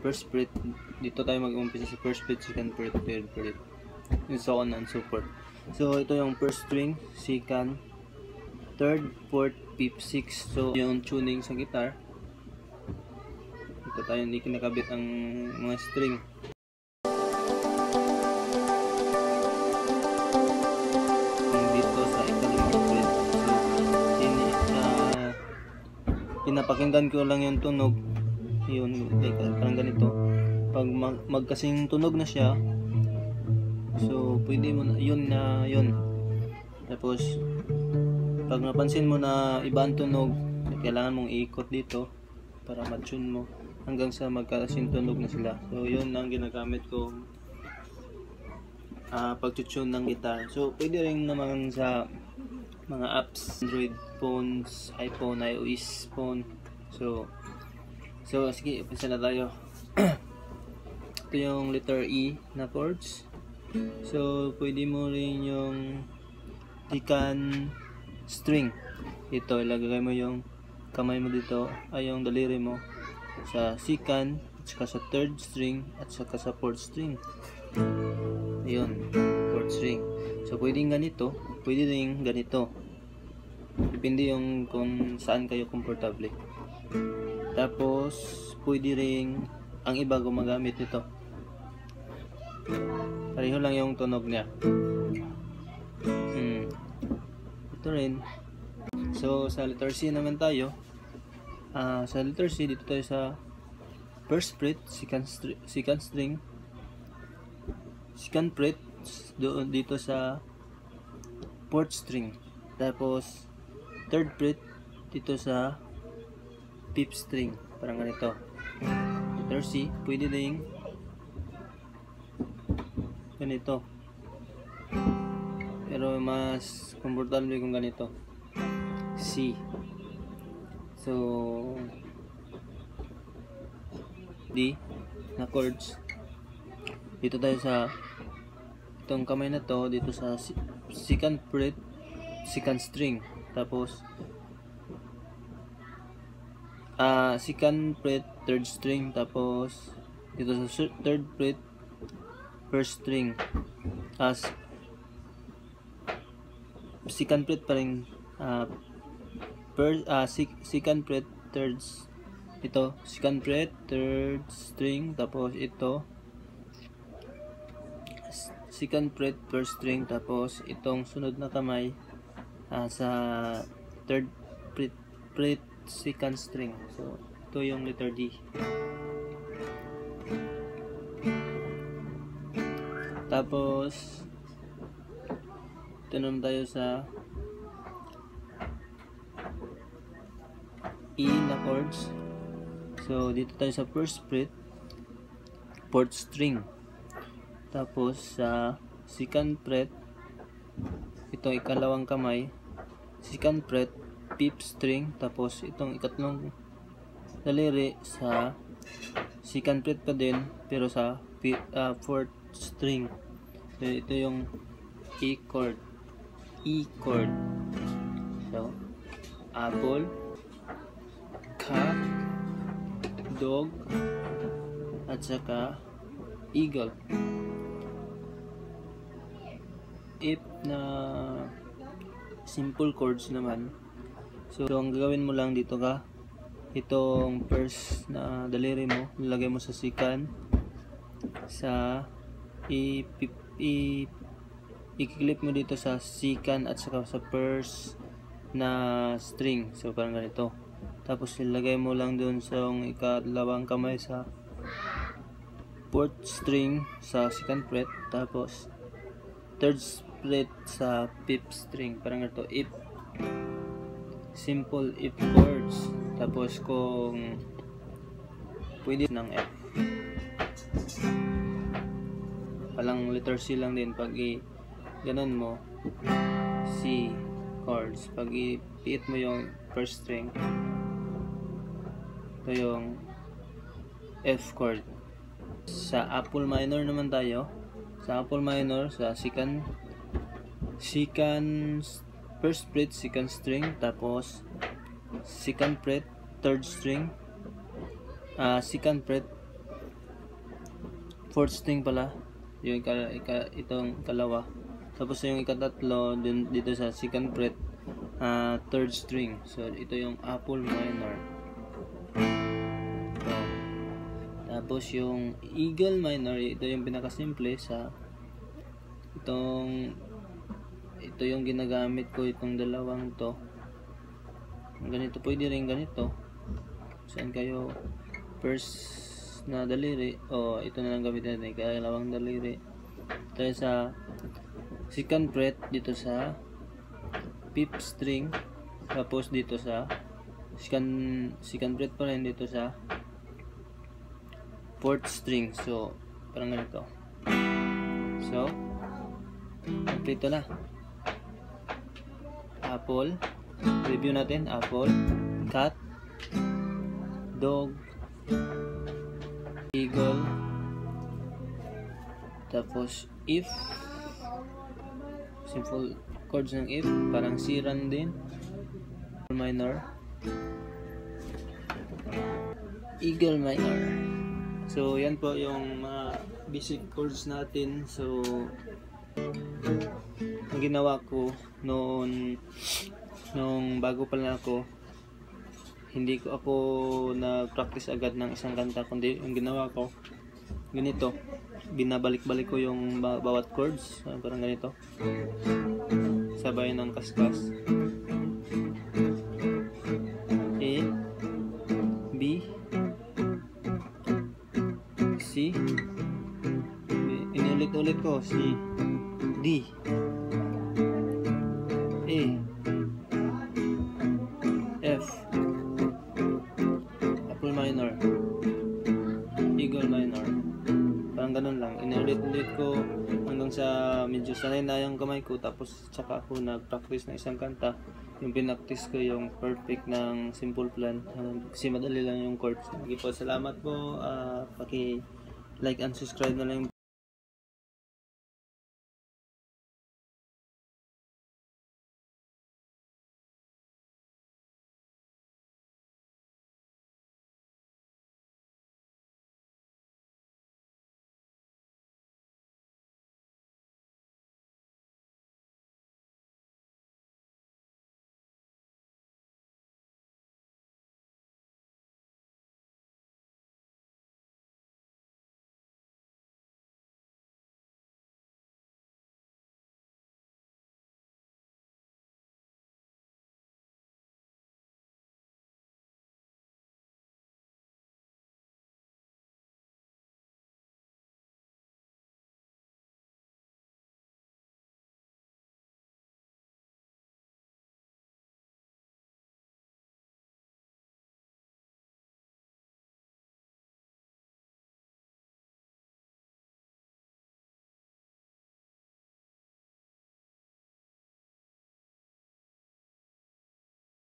first fret. Dito tayo mag-umpisa sa first fret, second fret, third fret. And so on and so forth. So, ito yung first string, second, third, fourth, fifth, sixth. So, yung tuning sa guitar. Ito tayo hindi kinakabit ang mga string. Yung dito sa ikalimang fret. Uh, pinapakinggan ko lang yung tunog. Yun, like, parang ganito. Pag mag, magkasing tunog na siya, so, pwede mo na, yun na, yun. Tapos, pag napansin mo na iba ang tunog, kailangan mong iikot dito para matune mo hanggang sa magkasing tunog na sila. So, yun ang ginagamit ko uh, pag-tune ng guitar. So, pwede rin naman sa mga apps, Android phones, iPhone, iOS phone. So, so sige, umpisa na tayo. Ito yung letter E na chords. So, pwede mo rin yung second string. Ito, ilagay mo yung kamay mo dito, ay yung daliri mo sa second, at saka sa third string, at saka sa fourth string. Ayun, fourth string. So, pwedeng ganito, pwede rin ganito. Depende yung kung saan kayo komportable. Tapos, pwede rin ang iba gumagamit nito. Pareho lang yung tunog niya. Hmm. Ito rin. So, sa letter C naman tayo. Ah, sa letter C, dito tayo sa first fret, second, stri second string, second fret doon dito sa fourth string. Tapos, third fret dito sa fifth string. Parang ganito. Letter C, pwede ding ganito. Pero mas komportable kung ganito. C. So, D na chords. Dito tayo sa itong kamay na to dito sa second fret, second string. Tapos uh, second fret, third string. Tapos dito sa third fret, first string. As second fret pa rin uh, per, uh, second fret, third ito, second fret, third string, tapos ito second fret, first string, tapos itong sunod na kamay uh, sa third fret, fret, second string. So, ito yung letter D. Tapos, naman tayo sa E na chords. So, dito tayo sa first fret, fourth string. Tapos, sa second fret, itong ikalawang kamay, second fret, fifth string. Tapos, itong ikatlong daliri sa second fret pa din, pero sa fifth, uh, fourth string. So, ito yung E chord. E chord. So, apple, cat, dog, at saka eagle. If na simple chords naman, so ang gagawin mo lang dito ka, itong first na daliri mo, nilagay mo sa second, sa i-clip mo dito sa second at saka sa first na string. So, parang ganito. Tapos, ilagay mo lang doon sa ikalawang kamay sa fourth string sa second fret. Tapos, third fret sa fifth string. Parang ganito. If simple if chords. Tapos, kung pwede ng F. Palang letter C lang din pag i ganun mo C chords pag ipiit mo yung first string ito yung F chord sa Apple minor naman tayo sa Apple minor sa second second first fret second string tapos second fret third string uh, second fret fourth string pala. Yung ika, ika, itong kalawa. Tapos yung ikatatlo dun, dito sa second fret, ah, third string. So ito yung apple minor. Ito. Tapos yung eagle minor, ito yung pinakasimple sa itong ito yung ginagamit ko itong dalawang to. Ganito pwede rin ganito. Saan kayo? First na daliri. O ito na lang gamitin natin. Kaya dalawang daliri. Ito sa second fret dito sa fifth string. Tapos dito sa second second fret pa rin dito sa fourth string. So parang ganito. So kompleto na apple. Review natin apple. Cat. Dog. Eagle. Tapos if. Simple chords ng if. Parang siran din. Minor. Eagle minor. So yan po yung mga basic chords natin. So ang ginawa ko noon nung bago pa lang ako hindi ko ako nag-practice agad ng isang kanta kundi yung ginawa ko ganito. Binabalik-balik ko yung ba- bawat chords ah, parang ganito. Sabay ng kaskas. A B C inulit-ulit ko C D yung kamay ko tapos tsaka ako nag-practice ng isang kanta. Yung pinaktis ko yung perfect ng simple plan. Ah, kasi madali lang yung chords. Sige po, salamat po. Ah, paki like and subscribe na lang